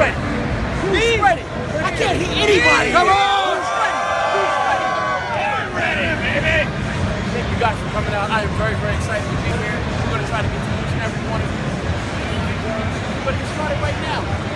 ready? Who's Me? ready? I can't hit anybody. Come on! Who's ready? Ready? Baby. Thank you guys for coming out. I am very, very excited to be here. We're going to try to get to each and every one of you. But it's started right now.